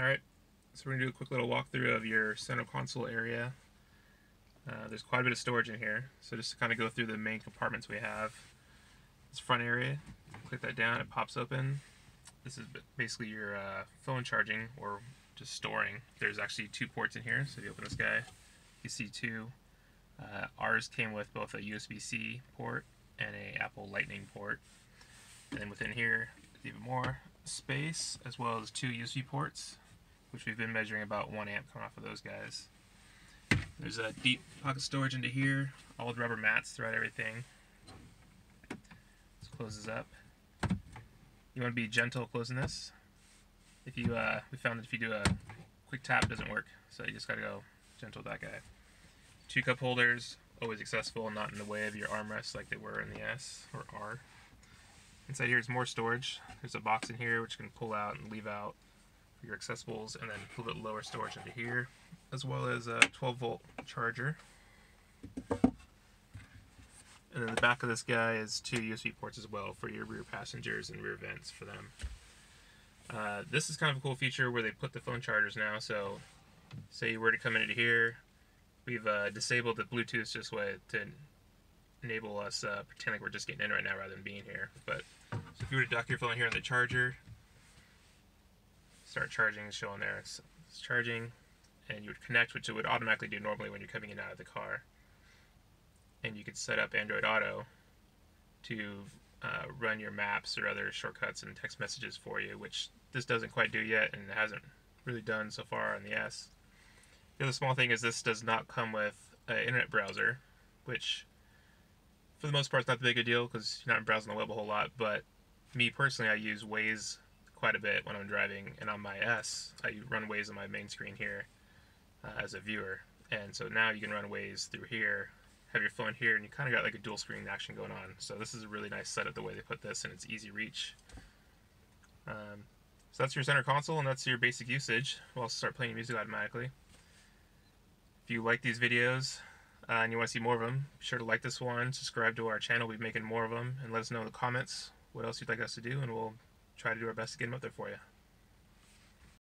Alright, so we're to do a quick little walkthrough of your center console area. Uh, there's quite a bit of storage in here, so just to kind of go through the main compartments we have. This front area, click that down, it pops open. This is basically your uh, phone charging or just storing. There's actually two ports in here, so if you open this guy, you see two. Uh, ours came with both a USB-C port and a Apple Lightning port. And then within here, even more space, as well as two USB ports which we've been measuring about one amp coming off of those guys. There's a deep pocket storage into here, all the rubber mats throughout everything. This closes up. You want to be gentle closing this. If you, uh, we found that if you do a quick tap, it doesn't work, so you just gotta go gentle with that guy. Two cup holders, always accessible, and not in the way of your armrests like they were in the S or R. Inside here is more storage. There's a box in here which you can pull out and leave out for your accessibles, and then a little bit lower storage into here, as well as a 12 volt charger. And then the back of this guy is two USB ports as well for your rear passengers and rear vents for them. Uh, this is kind of a cool feature where they put the phone chargers now, so say you were to come into here, we've uh, disabled the Bluetooth just way to enable us uh, pretend like we're just getting in right now rather than being here. But so if you were to dock your phone here on the charger, start charging showing there. It's, it's charging, and you would connect, which it would automatically do normally when you're coming in out of the car. And you could set up Android Auto to uh, run your maps or other shortcuts and text messages for you, which this doesn't quite do yet and hasn't really done so far on the S. The other small thing is this does not come with an internet browser, which for the most part is not the big a deal because you're not browsing the web a whole lot, but me personally, I use Waze quite a bit when I'm driving, and on my S, I run Waze on my main screen here uh, as a viewer. And so now you can run Waze through here, have your phone here, and you kind of got like a dual screen action going on. So this is a really nice setup the way they put this, and it's easy reach. Um, so that's your center console, and that's your basic usage. We'll also start playing music automatically. If you like these videos uh, and you want to see more of them, be sure to like this one, subscribe to our channel. We'll be making more of them, and let us know in the comments what else you'd like us to do, and we'll try to do our best to get them up there for you.